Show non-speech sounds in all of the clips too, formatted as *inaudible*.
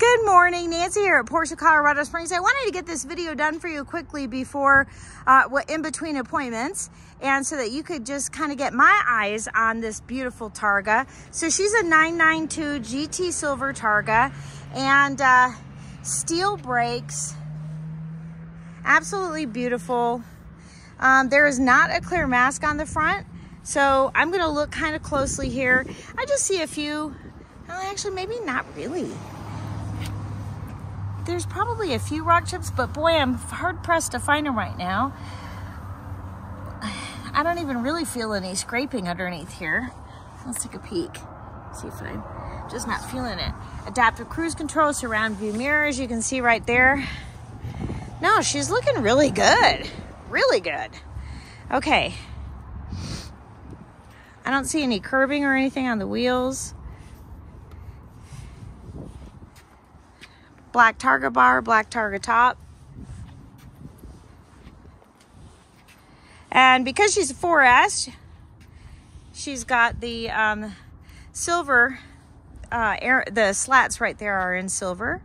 Good morning, Nancy here at Porsche Colorado Springs. I wanted to get this video done for you quickly before, uh, in between appointments, and so that you could just kind of get my eyes on this beautiful Targa. So she's a 992 GT Silver Targa, and uh, steel brakes, absolutely beautiful. Um, there is not a clear mask on the front, so I'm gonna look kind of closely here. I just see a few, well, actually maybe not really there's probably a few rock chips, but boy, I'm hard pressed to find them right now. *sighs* I don't even really feel any scraping underneath here. Let's take a peek. See if I'm just not feeling it. Adaptive cruise control, surround view mirrors, you can see right there. No, she's looking really good. Really good. Okay. I don't see any curbing or anything on the wheels. Black Targa bar, black Targa top. And because she's a 4S, she's got the um, silver, uh, air, the slats right there are in silver.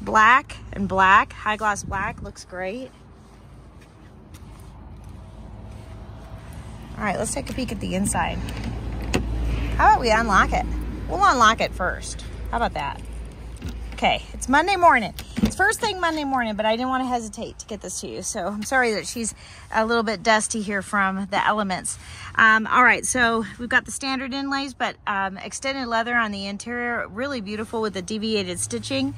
Black and black, high gloss black, looks great. All right, let's take a peek at the inside. How about we unlock it? We'll unlock it first. How about that? Okay, it's Monday morning. It's first thing Monday morning, but I didn't want to hesitate to get this to you. So I'm sorry that she's a little bit dusty here from the elements. Um, all right, so we've got the standard inlays, but um, extended leather on the interior, really beautiful with the deviated stitching.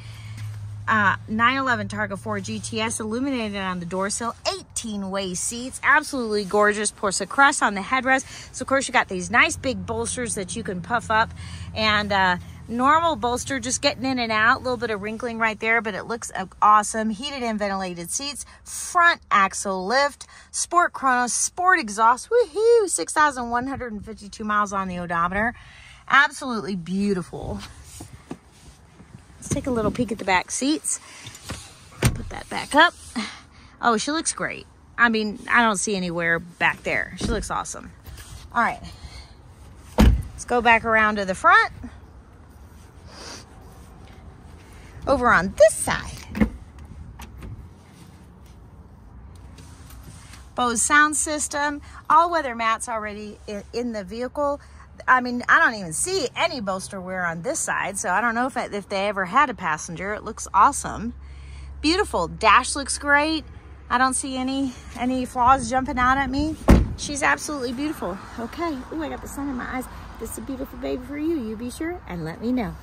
Uh, 911 Targa 4 GTS illuminated on the door sill, 18-way seats, absolutely gorgeous. Porsche crest on the headrest. So of course you got these nice big bolsters that you can puff up and uh, normal bolster just getting in and out, a little bit of wrinkling right there, but it looks uh, awesome. Heated and ventilated seats, front axle lift, sport chronos, sport exhaust, woohoo, 6,152 miles on the odometer. Absolutely beautiful. Let's take a little peek at the back seats. Put that back up. Oh, she looks great. I mean, I don't see anywhere back there. She looks awesome. All right. Let's go back around to the front. Over on this side. Bose sound system, all weather mats already in the vehicle. I mean, I don't even see any bolster wear on this side, so I don't know if, if they ever had a passenger. It looks awesome. Beautiful. Dash looks great. I don't see any any flaws jumping out at me. She's absolutely beautiful. Okay. Oh, I got the sun in my eyes. This is a beautiful baby for you. You be sure and let me know.